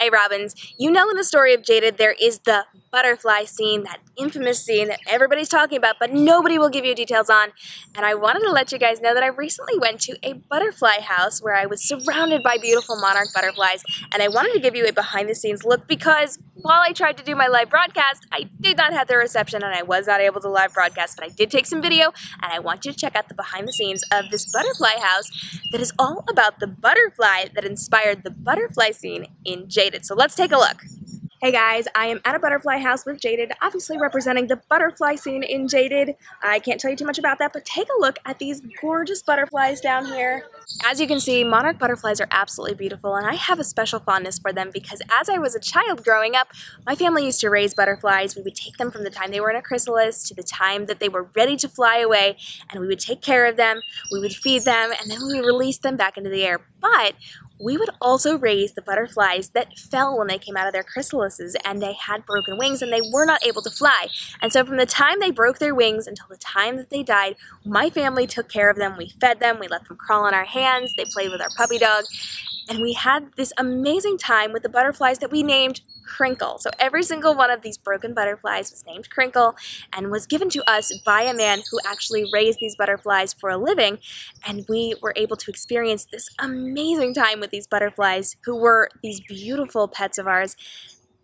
Hey Robins, you know in the story of Jaded there is the butterfly scene, that infamous scene that everybody's talking about, but nobody will give you details on. And I wanted to let you guys know that I recently went to a butterfly house where I was surrounded by beautiful monarch butterflies, and I wanted to give you a behind the scenes look because while I tried to do my live broadcast, I did not have the reception and I was not able to live broadcast, but I did take some video, and I want you to check out the behind the scenes of this butterfly house that is all about the butterfly that inspired the butterfly scene in Jaded. So let's take a look. Hey guys, I am at a butterfly house with Jaded, obviously representing the butterfly scene in Jaded. I can't tell you too much about that, but take a look at these gorgeous butterflies down here. As you can see, monarch butterflies are absolutely beautiful, and I have a special fondness for them because as I was a child growing up, my family used to raise butterflies. We would take them from the time they were in a chrysalis to the time that they were ready to fly away, and we would take care of them, we would feed them, and then we would release them back into the air. But we would also raise the butterflies that fell when they came out of their chrysalises and they had broken wings and they were not able to fly. And so from the time they broke their wings until the time that they died, my family took care of them. We fed them, we let them crawl on our hands, they played with our puppy dog, and we had this amazing time with the butterflies that we named Crinkle. So every single one of these broken butterflies was named Crinkle and was given to us by a man who actually raised these butterflies for a living. And we were able to experience this amazing time with these butterflies who were these beautiful pets of ours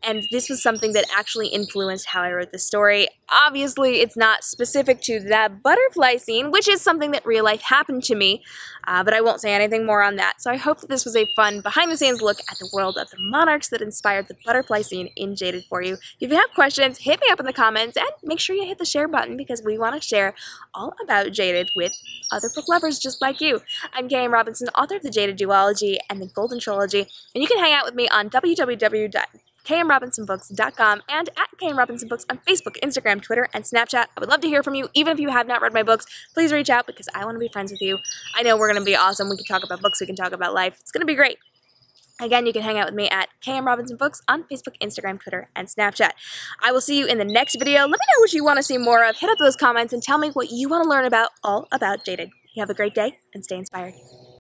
and this was something that actually influenced how I wrote the story. Obviously, it's not specific to that butterfly scene, which is something that real life happened to me, uh, but I won't say anything more on that. So I hope that this was a fun behind-the-scenes look at the world of the monarchs that inspired the butterfly scene in Jaded for you. If you have questions, hit me up in the comments, and make sure you hit the share button because we want to share all about Jaded with other book lovers just like you. I'm K.M. Robinson, author of the Jaded Duology and the Golden Trilogy, and you can hang out with me on www kmrobinsonbooks.com and at kmrobinsonbooks on Facebook, Instagram, Twitter, and Snapchat. I would love to hear from you. Even if you have not read my books, please reach out because I want to be friends with you. I know we're going to be awesome. We can talk about books. We can talk about life. It's going to be great. Again, you can hang out with me at KM Robinson Books on Facebook, Instagram, Twitter, and Snapchat. I will see you in the next video. Let me know what you want to see more of. Hit up those comments and tell me what you want to learn about all about Jaded. You have a great day and stay inspired.